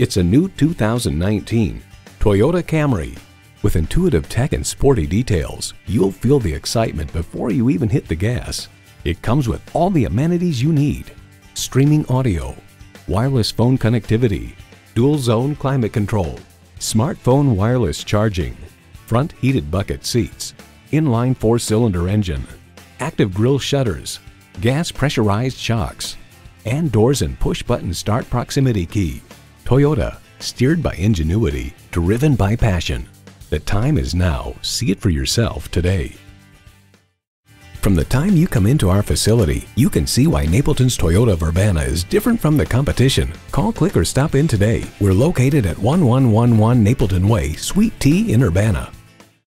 It's a new 2019 Toyota Camry. With intuitive tech and sporty details, you'll feel the excitement before you even hit the gas. It comes with all the amenities you need. Streaming audio, wireless phone connectivity, dual zone climate control, smartphone wireless charging, front heated bucket seats, inline four-cylinder engine, active grille shutters, gas pressurized shocks, and doors and push-button start proximity key. Toyota, steered by ingenuity, driven by passion. The time is now. See it for yourself today. From the time you come into our facility, you can see why Napleton's Toyota of Urbana is different from the competition. Call, click, or stop in today. We're located at 1111 Napleton Way, Suite T in Urbana.